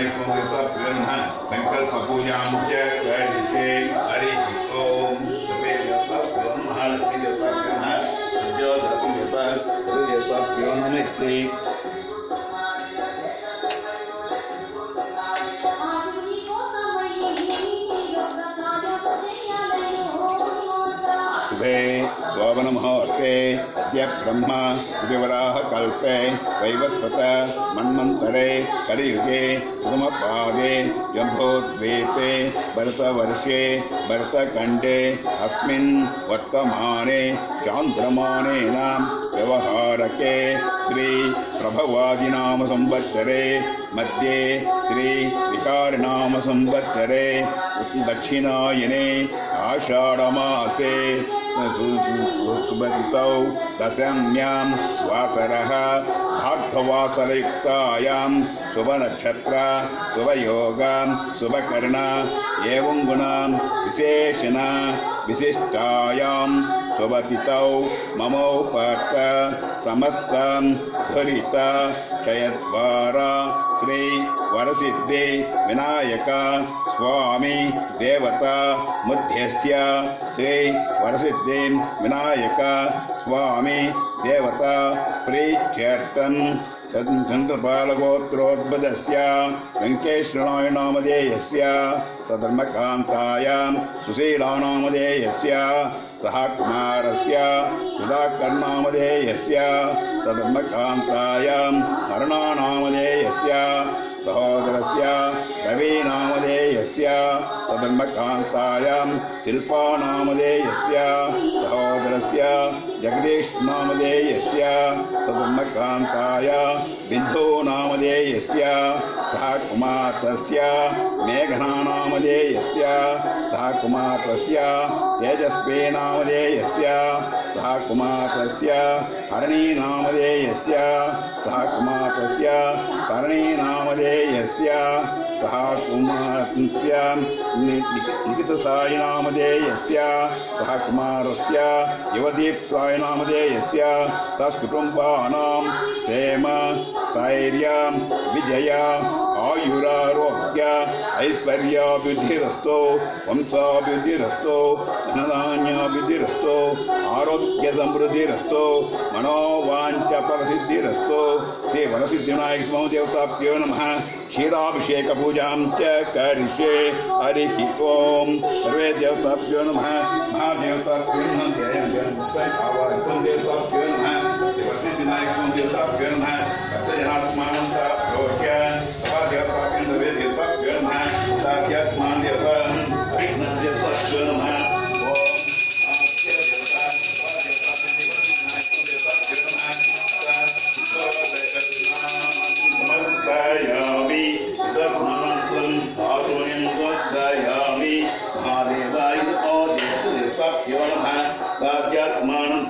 वसिष्ठविनायकदेवताभ्यो नमः सङ्कल्पपूजां च करिष्ये हरिः ॐ सर्वे देवताभ्यो नमः लक्ष्मीदेवताभ्यो नमः सज्जोधर्मदेवता नमस्ते शोभनमुहूर्ते अद्य ब्रह्म द्विवराह कल्पे वैवस्वत मन्वन्तरे कलियुगे प्रथमपादे जम्भोद्वेते भरतवर्षे भरतखण्डे अस्मिन् वर्तमाने चान्द्रमानेन व्यवहारके श्री प्रभवादिनाम संवत्सरे मध्ये श्री विकारनाम संवत्सरे दक्षिणायने आषाढमासे सुबतितौ दशम्यां वासरः भार्गवासरयुक्तायां शुभनक्षत्र शुभयोगां शुभकर्ण एवं गुणां विशेषण विशिष्टायां शुभतिथौ ममोपत समस्त धुरित। क्षयद्वारा श्री वरसिद्धि विनायक स्वामी देवता मुध्यस्य। श्री वरसिद्धि विनायक स्वामी देवता प्रीत्यर्थं। चन्द्रपालगोत्रोद्भुतस्य वेङ्केश्वरनामधेयस्य सधर्मकान्तायां सुशीलानामधेयस्य सः कुमारस्य सुधाकर्नामधेयस्य सधर्मकान्तायां हरणानामधेयस्य सहोदरस्य रवीनामधेयस्य सधर्मकान्तायां शिल्पानामधेयस्य सहोदरस्य जगदीशनामधेयस्य सधर्मकान्ताय बिन्दूनामधेयस्य सह कुमार्तस्य मेघनानामधेयस्य सह कुमार्तस्य तेजस्वीनामधेयस्य सह कुमार्तस्य हरणीनामधेयस्य सह कुमार्तस्य तरणीनामधेयस्य सह निकितसाय नामधेयस्य सह कुमारस्य युवदीप्सायिनामधेयस्य तत्कुटुम्बानां क्षेम स्थैर्य विजय आयुरारोग्य ऐश्वर्याभिवृद्धिरस्तो वंशाभिवृद्धिरस्तो धनधान्याभिवृद्धिरस्तो आरोग्यसमृद्धिरस्तो मनोवाञ्छफलसिद्धिरस्तो श्री वरसिद्धिविनायक देवताभ्यो नमः। क्षीराभिषेकपूजां च करिष्ये। हरिः ॐ सर्वे देवताभ्यो नमः। महादेवताभ्यो नमः देवताभ्यो नमः वरसिद्धिविनायक देवताभ्यो नमः भक्तजनात्मानन्ताभ्यो च सभादेवताभ्यो सर्वे देवताभ्यो नमः साध्यात्मान देवता हरिघ्न देवताभ्यो नमः ॐ आद्य देवता सभादेवता देवताभ्यो नमः समर्पयामि तदनन्तरं आत्मनिं वर्धयामि महादेवाय देवताभ्यो नमः ताद्यात्मानं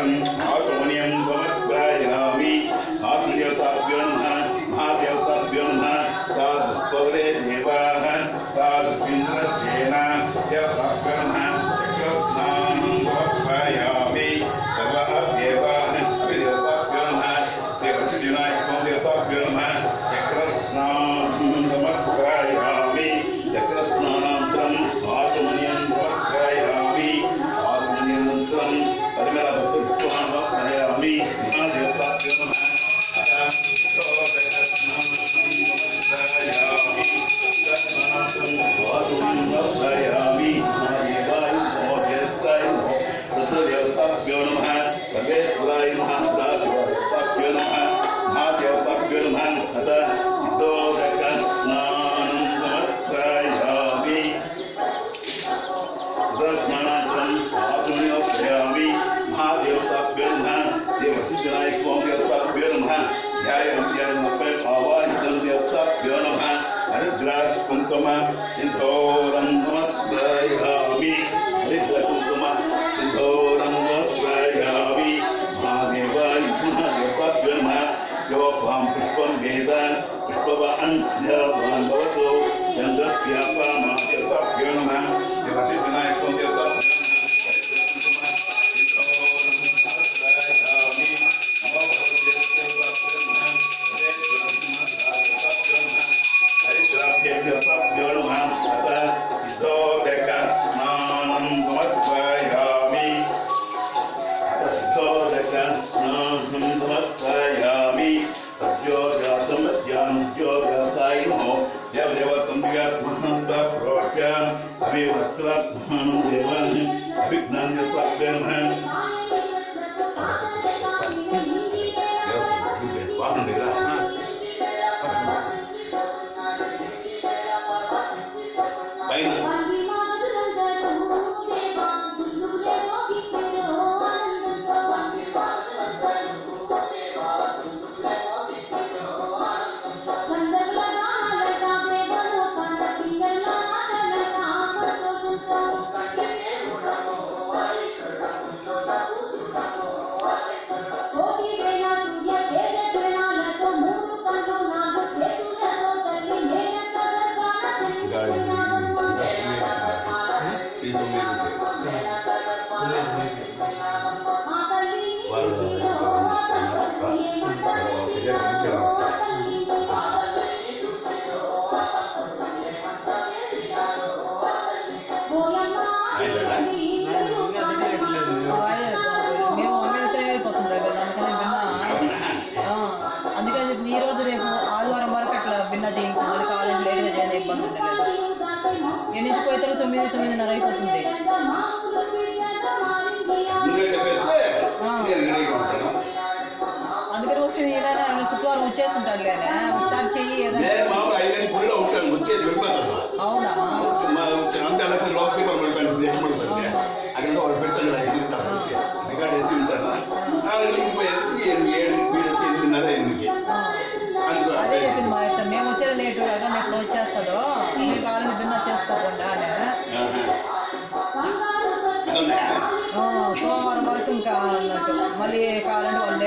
ஆகும் न्यायम ज्ञान मुक्ति आवाहितं व्यवस्था ज्ञानः हरिद्राकुङ्कुम सिन्धोरं नमद्रायामि हरिद्राकुङ्कुम सिन्धोरं नमद्रायामि महादेवाय महादेवाभ्यमः योपां पुष्पं वेद पुष्पवान्ध्यावान् भवतु चन्द्रस्यापामाद्यताभ्यो नमः देवसिद्धनायकं देवताभ्यो नमः శుక్రవారం వచ్చేసి ఉంటాడు కానీ ఒకసారి చెయ్యి అవునా? అదే చెప్పింది మా అయితే మేము వచ్చేది లేటు రాగా ఎప్పుడు వచ్చేస్తాడు మీరు కావాలని భిన్న చేసుకోకుండా సోమవారం వరకు ఇంకా అన్నట్టు. మళ్ళీ కావాలంటే వాళ్ళు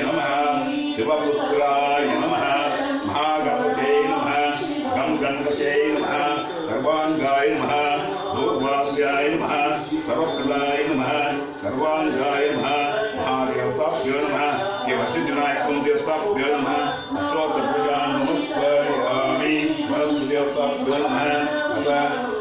नमः शिवपुत्राय देवताभ्यो नमः स्तोत्रपूजां नमस्कारयामि अतः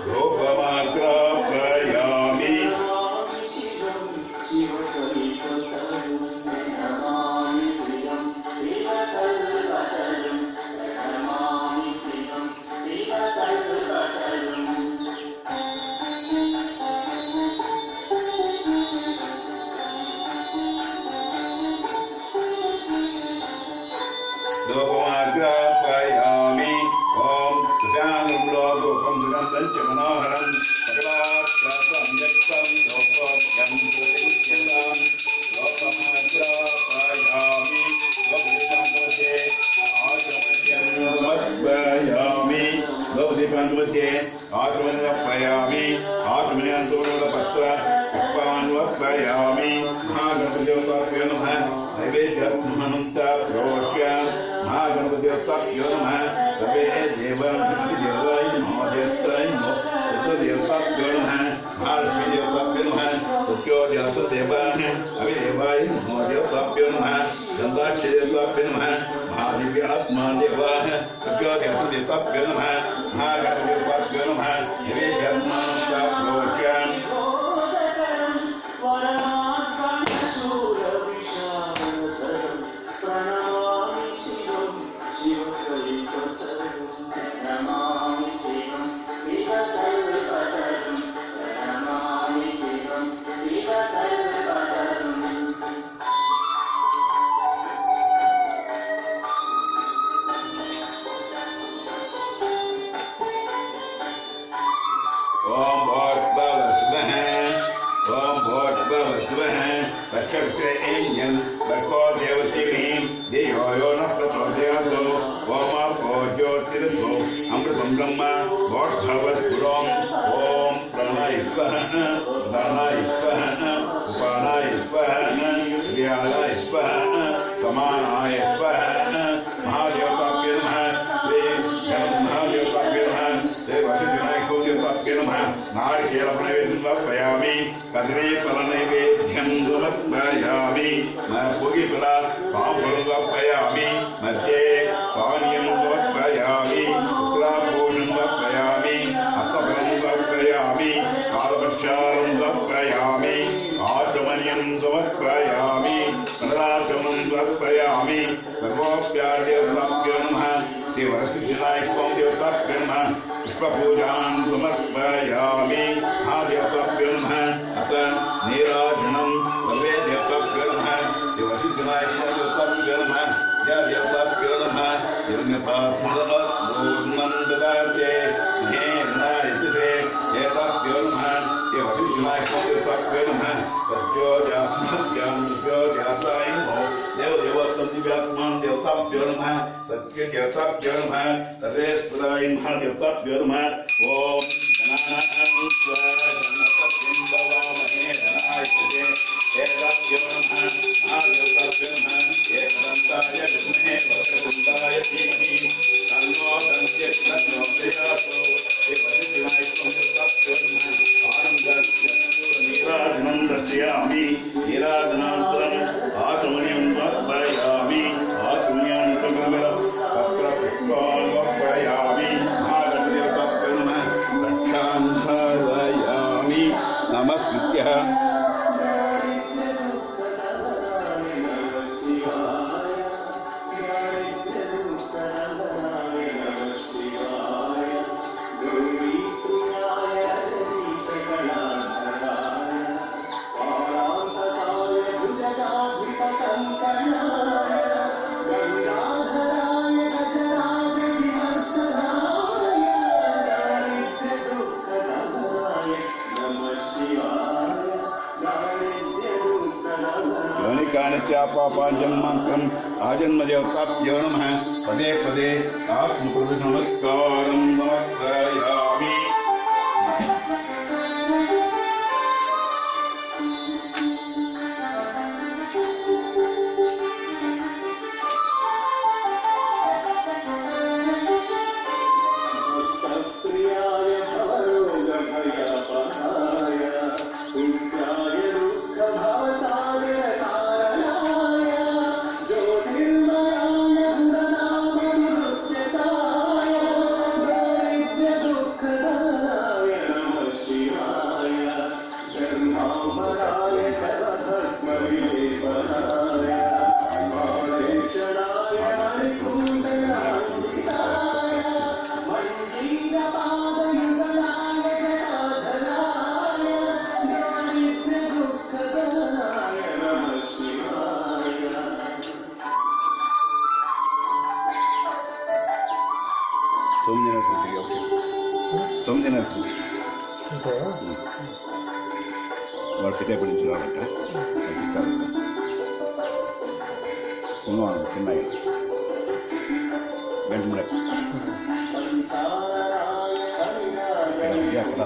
दोपदीपान्तमध्ये आगमनमर्पयामि आगमनन्तपत्र पुष्पान्वर्पयामि नमः। नैवेद्यमनन्त प्रोष्य महागणपतिदेवताभ्यो नमः। सर्वे देवाय नमो। ज्येष्ठाय नमो। पुत्रदेवताभ्यो नमः। नमः। सत्यो देवतादेवाः अविदेवाय नमो। देवताभ्यो नमः। गन्धाक्षदेवताभ्यो नमः। महादिव्यात्मा देवाः सत्यो देवतादेवताभ्यो नमः देयो यो नः प्रचोदयातो ओमापो ज्योतिरसो अमृतं ब्रह्म भोटभवस्फुरोम् ॐ प्राणाय स्वः उदानाय स्वः उपानाय स्वः विद्यानाय स्वः समानाय स्वः महादेवताभ्यो नमः श्री गणं नमः श्री वसिष्ठनायको नमः नारिकेलप्रणवेदं समर्पयामि कदली फलनैवेद्यं समर्पयामि न समर्पयामि मध्ये पानीयं समर्पयामि शुक्लाभूषणं समर्पयामि हस्तफलं समर्पयामि कालप्रक्षालं समर्पयामि आचमनीयं समर्पयामि कनराचमनं समर्पयामि सर्वोप्यादेवताभ्यो नमः श्री वरसिद्धिनायकं देवताभ्यो श्री वरसिद्धिनायकं देवताभ्यो नमः सत्यो जातमस्यां दिव्यो जाताय नमो देव देवोत्तम दिव्यात्मान देवताभ्यो नमः सत्य देवताभ्यो नमः सर्वे स्फुराय महादेवताभ्यो नमः ॐ गणानां स्वा गणपतिं भवामहे गणायते देवताभ्यो नमः महादेवताभ्यो नमः एकदन्ताय विद्महे वक्रतुण्डाय धीमहि तन्नो Yeah. योनिकानित्यापापाजन्मान्तरम् आजन्मदेवताभ्यो नमः पदे पदे आत्म नमस्कार తొమ్మిది నెలలు ఉంటుంది ఓకే తొమ్మిది నెలలు ఉంటుంది వాడు సెట్ అయిపోయి నుంచి రాడట చుట్టాలు సోమవారం చిన్నయ్య వెంటనే అక్కడ